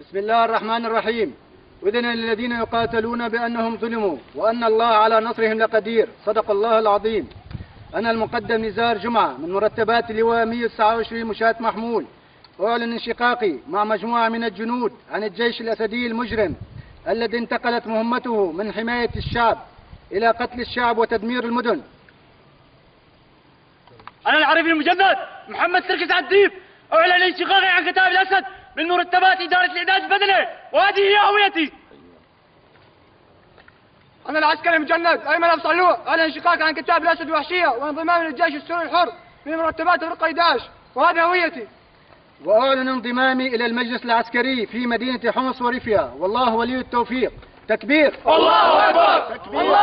بسم الله الرحمن الرحيم. أذن للذين يقاتلون بأنهم ظلموا وأن الله على نصرهم لقدير. صدق الله العظيم. أنا المقدم نزار جمعة من مرتبات اللواء 129 مشاة محمول. أعلن انشقاقي مع مجموعة من الجنود عن الجيش الأسدي المجرم الذي انتقلت مهمته من حماية الشعب إلى قتل الشعب وتدمير المدن. أنا العربي المجند محمد سركس عديب. أعلن انشقاقي عن كتاب الأسد من مرتبات إدارة الإعداد البدني وهذه هي هويتي. أنا العسكري المجند أيمن أبو صلوع أعلن انشقاقي عن كتاب الأسد وحشية وانضمامي للجيش السوري الحر من مرتبات الرقة 11 وهذه هويتي. وأعلن انضمامي إلى المجلس العسكري في مدينة حمص ورفيا والله ولي التوفيق. تكبير. الله أكبر! أكبر الله